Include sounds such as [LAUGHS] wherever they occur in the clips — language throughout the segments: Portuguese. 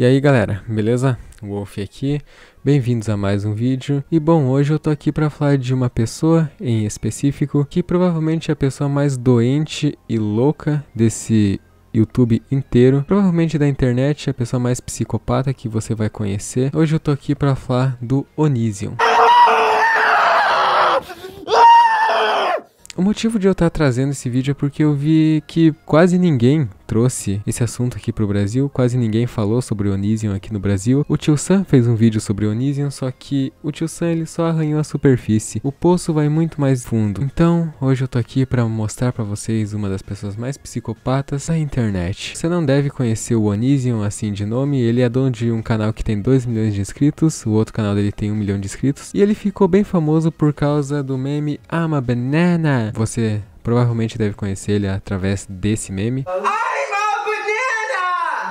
E aí galera, beleza? Wolf aqui, bem-vindos a mais um vídeo. E bom, hoje eu tô aqui pra falar de uma pessoa em específico que provavelmente é a pessoa mais doente e louca desse YouTube inteiro, provavelmente da internet, a pessoa mais psicopata que você vai conhecer. Hoje eu tô aqui pra falar do Onision. O motivo de eu estar trazendo esse vídeo é porque eu vi que quase ninguém trouxe esse assunto aqui pro Brasil, quase ninguém falou sobre o Onision aqui no Brasil. O Tio Sam fez um vídeo sobre o Onision, só que o Tio Sam ele só arranhou a superfície. O poço vai muito mais fundo. Então, hoje eu tô aqui para mostrar para vocês uma das pessoas mais psicopatas da internet. Você não deve conhecer o Onision assim de nome, ele é dono de um canal que tem 2 milhões de inscritos, o outro canal dele tem 1 um milhão de inscritos, e ele ficou bem famoso por causa do meme I'm a banana. Você provavelmente deve conhecer ele através desse meme.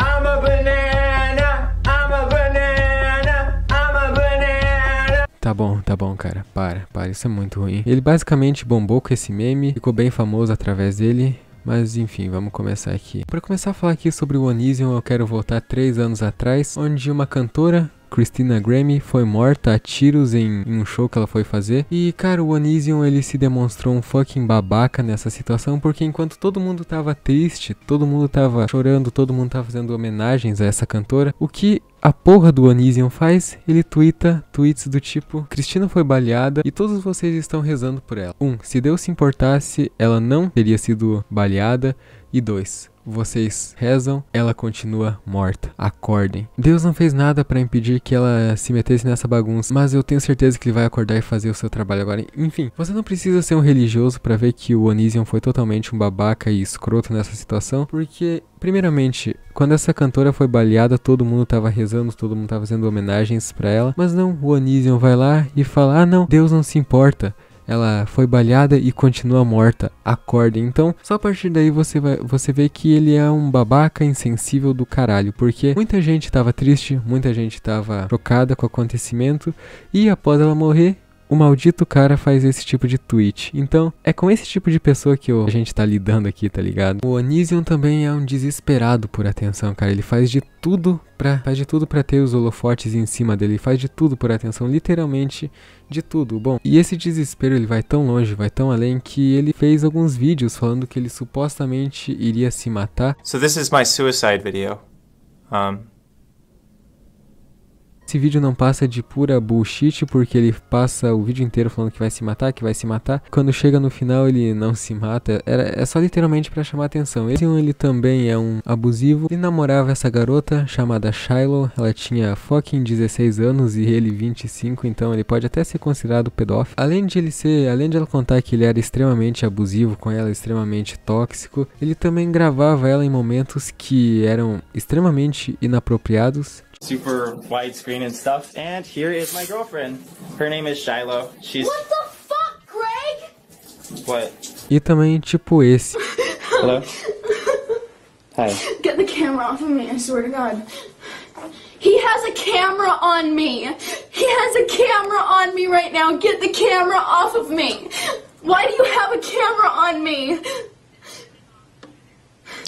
I'm a banana. I'm a banana. I'm a banana. Tá bom, tá bom, cara. Para, para. Isso é muito ruim. Ele basicamente bombou com esse meme, ficou bem famoso através dele. Mas enfim, vamos começar aqui. Para começar a falar aqui sobre o Onision, eu quero voltar três anos atrás, onde uma cantora Christina Grammy foi morta a tiros em, em, um show que ela foi fazer. E, cara, o Onision ele se demonstrou um fucking babaca nessa situação, porque enquanto todo mundo tava triste, todo mundo tava chorando, todo mundo tava fazendo homenagens a essa cantora, o que a porra do Onision faz, ele twitta tweets do tipo: Cristina foi baleada e todos vocês estão rezando por ela. 1. Um, se Deus se importasse, ela não teria sido baleada. E 2 vocês rezam, ela continua morta. Acordem. Deus não fez nada para impedir que ela se metesse nessa bagunça, mas eu tenho certeza que ele vai acordar e fazer o seu trabalho agora. Enfim, você não precisa ser um religioso para ver que o Onision foi totalmente um babaca e escroto nessa situação, porque Primeiramente, quando essa cantora foi baleada, todo mundo tava rezando, todo mundo tava fazendo homenagens para ela, mas não, o Onision vai lá e fala: "Ah, não, Deus não se importa ela foi baleada e continua morta. Acordem. Então, só a partir daí você vai, você vê que ele é um babaca insensível do caralho, porque muita gente tava triste, muita gente tava chocada com o acontecimento e após ela morrer, o maldito cara faz esse tipo de tweet. Então, é com esse tipo de pessoa que a gente tá lidando aqui, tá ligado? O Onision também é um desesperado por atenção, cara. Ele faz de tudo pra, faz de tudo para ter os holofotes em cima dele. Ele faz de tudo por atenção, literalmente de tudo. Bom, e esse desespero ele vai tão longe, vai tão além que ele fez alguns vídeos falando que ele supostamente iria se matar. So this is my suicide video. Um, esse vídeo não passa de pura bullshit, porque ele passa o vídeo inteiro falando que vai se matar, que vai se matar. Quando chega no final, ele não se mata. Era, é só literalmente para chamar atenção. Ele, ele também é um abusivo. Ele namorava essa garota chamada Shiloh. Ela tinha fucking 16 anos e ele 25, então ele pode até ser considerado pedófilo. Além de ele ser, além de ela contar que ele era extremamente abusivo com ela, extremamente tóxico, ele também gravava ela em momentos que eram extremamente inapropriados super widescreen and stuff. And here is my girlfriend. Her name is Shiloh. She's What the fuck, Greg? what? E também tipo esse. Hello. [LAUGHS] Hi. Get the camera off of me, I swear to God. He has a camera on me. He has a camera on me right now. Get the camera off of me. Why do you have a camera on me?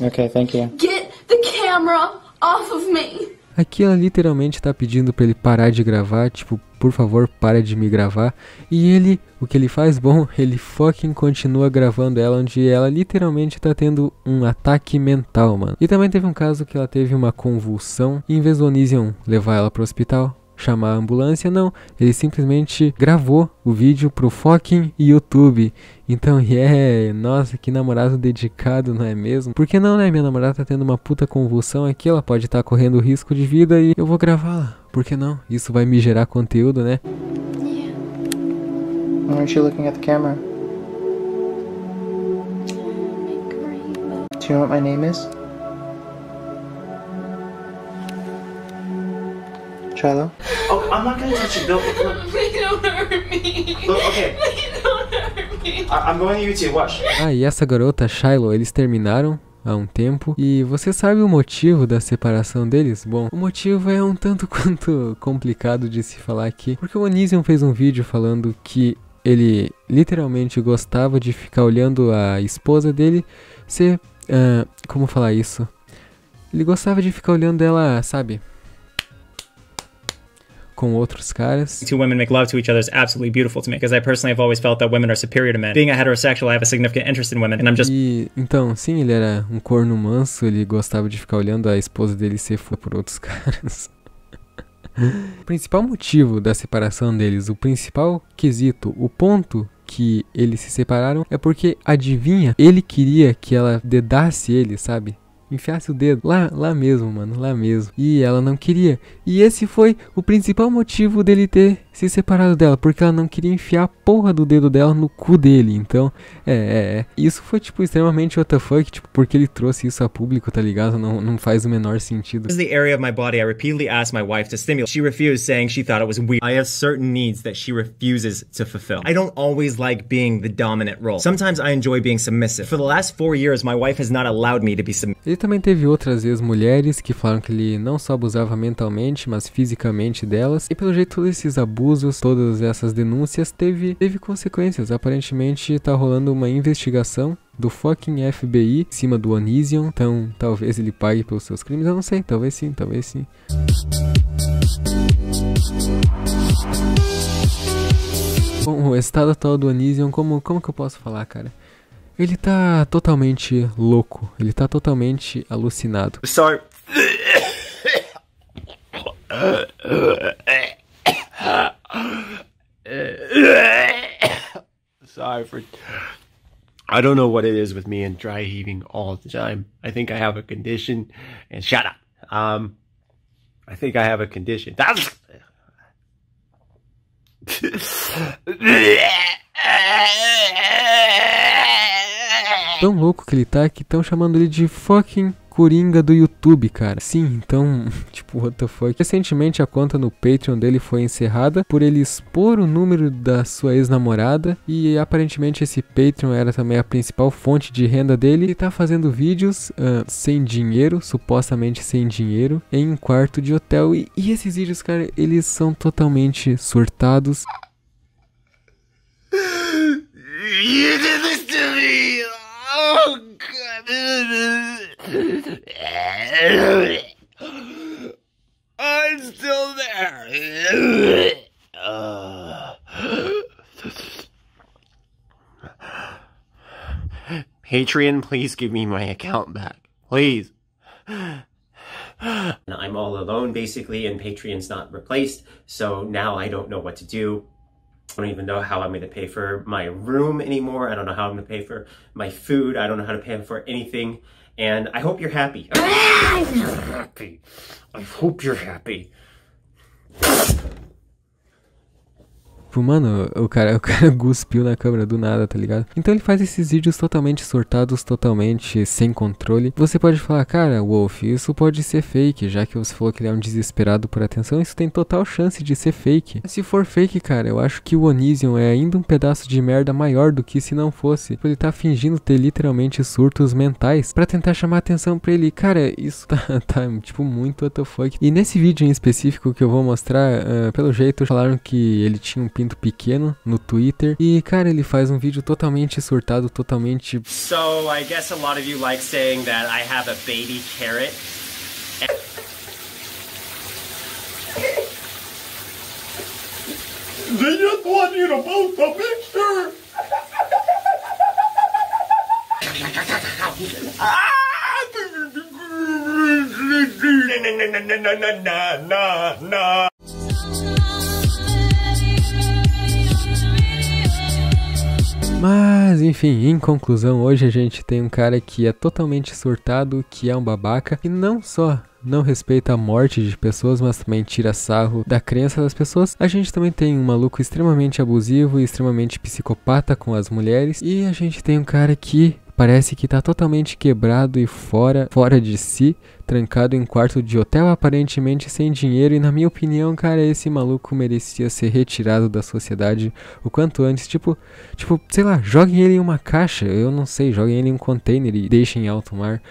Okay, thank you. Get the camera off of me. Aqui ela literalmente tá pedindo para ele parar de gravar, tipo, por favor, para de me gravar. E ele, o que ele faz bom, [LAUGHS] ele fucking continua gravando ela, onde ela literalmente tá tendo um ataque mental, mano. E também teve um caso que ela teve uma convulsão, e em vez do Onision levar ela pro hospital, chamar a ambulância, não. Ele simplesmente gravou o vídeo pro fucking YouTube. Então, yeah, [LAUGHS] nossa, que namorado dedicado, não é mesmo? Por que não, né? Minha namorada tá tendo uma puta convulsão aqui, ela pode estar tá correndo risco de vida e eu vou gravá-la. Por que não? Isso vai me gerar conteúdo, né? Yeah. Aren't you looking at the camera? Do you know what my name is? Oh, I'm not gonna touch you. Don't. [LAUGHS] Please don't hurt me. Look, okay. Please don't hurt me. I- I'm going to YouTube. Watch. Ah, e essa garota, Shiloh, eles terminaram há um tempo. E você sabe o motivo da separação deles? Bom, o motivo é um tanto [LAUGHS] quanto complicado de se falar aqui. Porque o Onision fez um vídeo falando que ele literalmente gostava de ficar olhando a esposa dele ser. ah, como falar isso? Ele gostava de ficar olhando ela, sabe? Com outros caras. Two women make love to each other is absolutely beautiful to me because I personally have always felt that women are superior to men. Being a heterosexual, I have a significant interest in women, and I'm just E então, sim, ele era um corno manso, ele gostava de ficar olhando a esposa dele ser foda por outros [LAUGHS] caras. o principal motivo da separação deles, o principal quesito, o ponto que eles se separaram é porque, adivinha, ele queria que ela dedasse ele, sabe? Enfiasse o dedo lá, lá mesmo, mano, lá mesmo. E ela não queria. E esse foi o principal motivo dele ter se separado dela, porque ela não queria enfiar a porra do dedo dela no cu dele. Então, é, é, é. Isso foi, tipo, extremamente WTF, tipo, porque ele trouxe isso a público, tá ligado? Não, não faz o menor sentido. This is the area of my body I repeatedly asked my wife to stimulate. She refused, saying she thought it was weird. I have certain needs that she refuses to fulfill. I don't always like being the dominant role. Sometimes I enjoy being submissive. For the last four years, my wife has not allowed me to be submissive. Ele também teve outras ex-mulheres que falaram que ele não só abusava mentalmente, mas fisicamente delas. E pelo jeito, todos esses abusos, todas essas denúncias, teve, teve consequências. Aparentemente, tá rolando uma investigação do fucking FBI em cima do Onision. Então, talvez ele pague pelos seus crimes. Eu não sei, talvez sim, talvez sim. Bom, o estado atual do Onision, como, como que eu posso falar, cara? Ele tá totalmente louco, ele tá totalmente alucinado. Sorry. [LAUGHS] Sorry for. I don't know what it is with me and dry heaving all the time. I think I have a condition. And shut up. Um, I think I have a condition. That's. Tão louco que ele tá que estão chamando ele de fucking Coringa do YouTube, cara. Sim, então, [LAUGHS] tipo, what the fuck. Recentemente a conta no Patreon dele foi encerrada por ele expor o número da sua ex-namorada e aparentemente esse Patreon era também a principal fonte de renda dele. Ele tá fazendo vídeos ah, sem dinheiro, supostamente sem dinheiro, em um quarto de hotel e, e esses vídeos, cara, eles são totalmente surtados. [LAUGHS] You did this to me! Oh, God. [LAUGHS] I'm still there. Uh. Patreon, please give me my account back. Please. I'm all alone basically, and Patreon's not replaced. So now I don't know what to do. I don't even know how I'm going to pay for my room anymore. I don't know how I'm going to pay for my food. I don't know how to pay for anything. And I hope you're happy. [LAUGHS] happy. I hope you're happy. Tipo, mano, o cara, [LAUGHS] o cara cuspiu na câmera do nada, tá ligado? Então ele faz esses vídeos totalmente surtados, totalmente sem controle. Você pode falar, cara, Wolf, isso pode ser fake, já que você falou que ele é um desesperado por atenção, isso tem total chance de ser fake. Se for fake, cara, eu acho que o Onision é ainda um pedaço de merda maior do que se não fosse. Ele tá fingindo ter literalmente surtos mentais pra tentar chamar atenção pra ele. Cara, isso [LAUGHS] tá, tá tipo, muito what the fuck. E nesse vídeo em específico que eu vou mostrar, ah, pelo jeito, falaram que ele tinha um pinto pequeno no Twitter. E, cara, ele faz um vídeo totalmente surtado, totalmente So I guess a lot of you like saying that I have a baby carrot. They just want you to post a picture. Mas, enfim, em conclusão, hoje a gente tem um cara que é totalmente surtado, que é um babaca, e não só não respeita a morte de pessoas, mas também tira sarro da crença das pessoas. A gente também tem um maluco extremamente abusivo e extremamente psicopata com as mulheres, e a gente tem um cara que parece que tá totalmente quebrado e fora, fora de si, trancado em quarto de hotel, aparentemente sem dinheiro. E na minha opinião, cara, esse maluco merecia ser retirado da sociedade o quanto antes. Tipo, tipo, sei lá, joguem ele em uma caixa, eu não sei, joguem ele em um container e deixem em alto mar.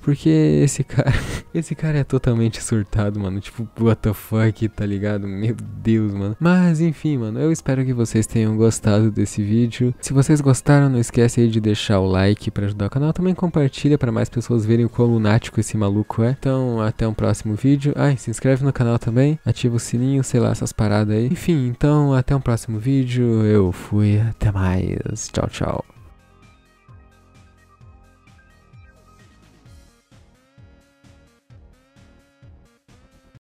Porque esse cara, [LAUGHS] esse cara é totalmente surtado, mano. Tipo, what the fuck, tá ligado? Meu Deus, mano. Mas enfim, mano, eu espero que vocês tenham gostado desse vídeo. Se vocês gostaram, não esquece aí de deixar o like para ajudar o canal. Também compartilha para mais pessoas verem o quão lunático esse maluco é. Então, até um próximo vídeo. Ai, se inscreve no canal também, ativa o sininho, sei lá, essas paradas aí. Enfim, então, até um próximo vídeo. Eu fui, até mais. Tchau, tchau.